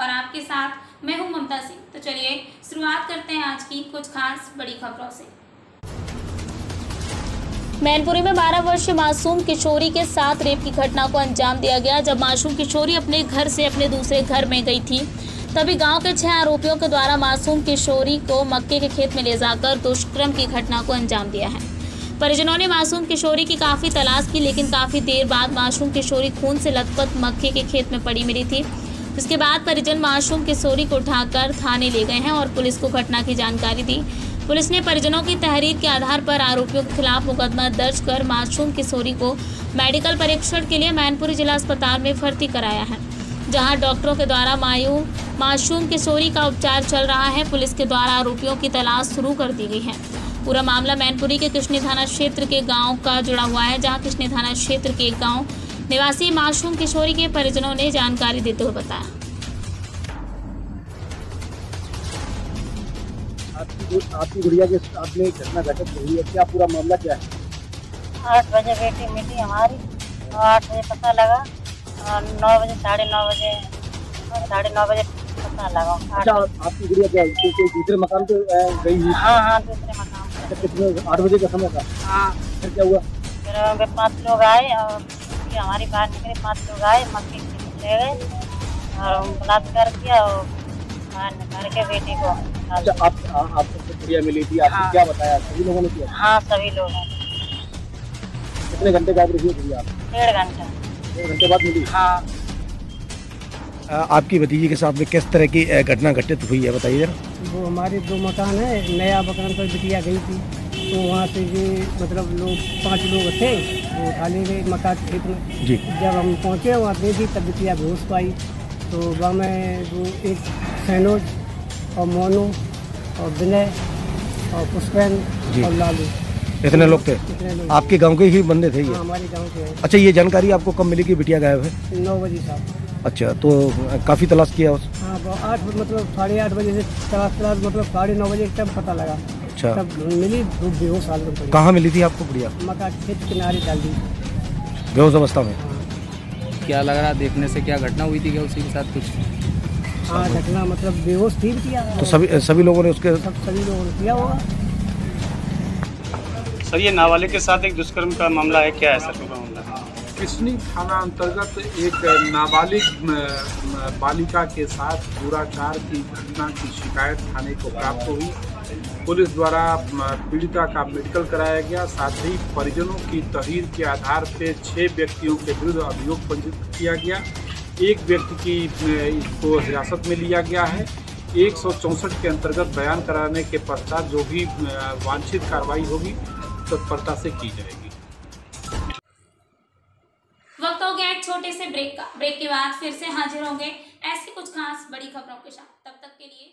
साथ मैं हूँ ममता सिंह। तो चलिए, शुरुआत करते हैं आज की कुछ खास बड़ी खबरों से। मैनपुरी में 12 वर्षीय मासूम किशोरी के साथ रेप की घटना को अंजाम दिया गया, जब मासूम किशोरी अपने घर से अपने दूसरे घर में गई थी। तभी गाँव के छह आरोपियों के द्वारा मासूम किशोरी को मक्के के खेत में ले जाकर दुष्कर्म की घटना को अंजाम दिया है। परिजनों ने मासूम किशोरी की काफ़ी तलाश की, लेकिन काफ़ी देर बाद मासूम किशोरी खून से लथपथ मक्के के खेत में पड़ी मिली थी। इसके बाद परिजन मासूम किशोरी को उठाकर थाने ले गए हैं और पुलिस को घटना की जानकारी दी। पुलिस ने परिजनों की तहरीर के आधार पर आरोपियों के खिलाफ मुकदमा दर्ज कर मासूम किशोरी को मेडिकल परीक्षण के लिए मैनपुरी जिला अस्पताल में भर्ती कराया है, जहाँ डॉक्टरों के द्वारा मायू मासूम किशोरी का उपचार चल रहा है। पुलिस के द्वारा आरोपियों की तलाश शुरू कर दी गई है। पूरा मामला मैनपुरी के कृष्णी थाना क्षेत्र के गाँव का जुड़ा हुआ है, जहाँ कृष्णी थाना क्षेत्र के गाँव निवासी मासूम किशोरी के परिजनों ने जानकारी देते हुए बताया। आपकी आपकी गुड़िया के साथ में घटना घटित हुई है। क्या पूरा मामला क्या है? आठ बजे बेटी मिली हमारी आठ बजे पता लगा और नौ बजे साढ़े नौ बजे साढ़े नौ बजे पता लगा। अच्छा आपकी गुड़िया क्या कोई कोई दूसरे मकान पे गई हुई? हाँ हाँ दूसरे मकान पे। अच्छा, कितने आठ बजे का समय था? हाँ। फिर क्या हुआ? फिर पाँच लोग आए और फिर हमारी बाहर निकले पाँच लोग आए मक्के ले गए और बलात्कार किया और बाहर निकाल के बेटी को अच्छा आप आपको जो गुड़िया मिली थी आपने हाँ। क्या बताया? सभी लोगों ने किया? हाँ सभी लोग। कितने घंटे गायब रही है आप डेढ़ घंटा। एक घंटे बाद मिली? हाँ। आपकी भतीजी के साथ में किस तरह की घटना घटित हुई है बताइए जरा। वो हमारे दो मकान है नया मकान पर बिटिया गई थी। तो वहाँ से ये मतलब लोग पाँच लोग थे वो उठा ले गए मकान के खेत में। जी। जब हम पहुँचे वहाँ देखी तब बिटिया बेहोश पाई। तो वहाँ में वो एक सैनोज और मोनू और विनय और पुष्पैन। और लालू। इतने लोग थे? इतने लोग। आपके गाँव के ही बंदे थे हाँ, ये हमारे गाँव के अच्छा ये जानकारी आपको कब मिली कि बिटिया गायब है? नौ बजे साहब अच्छा तो काफ़ी तलाश किया उस हाँ आठ मतलब साढ़े आठ बजे से तलाश तलाश मतलब साढ़े नौ बजे तब पता लगा। अच्छा। तब मिली बेहोश हाल में कहाँ मिली थी आपको गुड़िया? मकान खेत किनारे डाल दी। बेहोश अवस्था में? क्या लग रहा देखने से क्या घटना हुई थी क्या उसी के साथ कुछ? हाँ घटना मतलब बेहोश थी किया तो सभी सभी लोगों ने उसके सब सभी लोगों ने किया होगा। सर ये नाबालिग के साथ एक दुष्कर्म का मामला है क्या है सर? पूरा मामला किसनी थाना अंतर्गत एक नाबालिग बालिका के साथ दुराचार की घटना की शिकायत थाने को प्राप्त हुई। पुलिस द्वारा पीड़िता का मेडिकल कराया गया, साथ ही परिजनों की तहरीर के आधार पर छह व्यक्तियों के विरुद्ध अभियोग पंजीकृत किया गया। एक व्यक्ति की इसको हिरासत में लिया गया है। एक के अंतर्गत बयान कराने के पश्चात जो भी वांछित कार्रवाई होगी, तत्परता तो से की जाएगी। छोटे से ब्रेक का ब्रेक के बाद फिर से हाजिर होंगे। ऐसी कुछ खास बड़ी खबरों के साथ। तब तक के लिए